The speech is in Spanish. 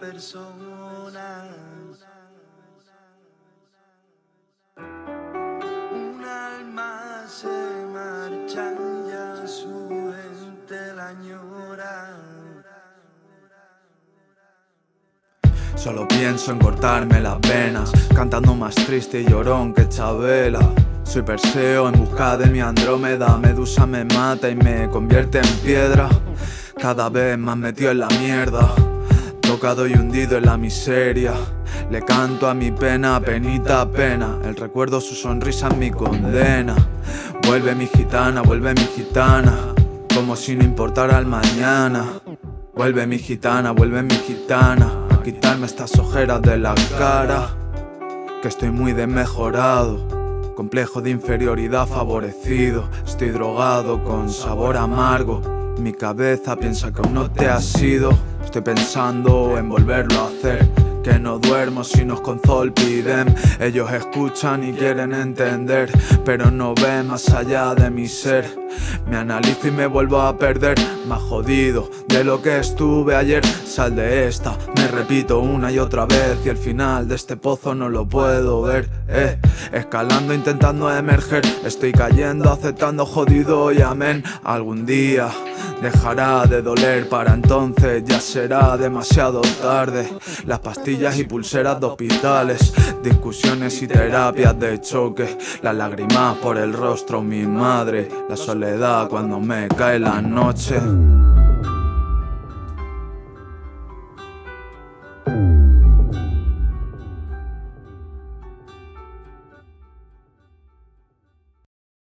personas. Un alma se marcha y a su gente la añora. Solo pienso en cortarme las venas, cantando más triste y llorón que Chabela. Soy Perseo en busca de mi Andrómeda, Medusa me mata y me convierte en piedra. Cada vez más metido en la mierda, tocado y hundido en la miseria. Le canto a mi pena, penita, pena. El recuerdo, su sonrisa mi condena. Vuelve mi gitana, vuelve mi gitana, como si no importara el mañana. Vuelve mi gitana, vuelve mi gitana, a quitarme estas ojeras de la cara. Que estoy muy desmejorado. Complejo de inferioridad favorecido. Estoy drogado con sabor amargo. Mi cabeza piensa que aún no te has ido. Estoy pensando en volverlo a hacer. No duermo si nos piden Ellos escuchan y quieren entender, pero no ven más allá de mi ser. Me analizo y me vuelvo a perder, más jodido de lo que estuve ayer. Sal de esta, me repito una y otra vez, y el final de este pozo no lo puedo ver. Eh, escalando, intentando emerger, estoy cayendo, aceptando jodido y amén. Algún día dejará de doler, para entonces ya será demasiado tarde. Las pastillas y pulseras de hospitales, discusiones y terapias de choque, las lágrimas por el rostro, mi madre, la soledad cuando me cae la noche.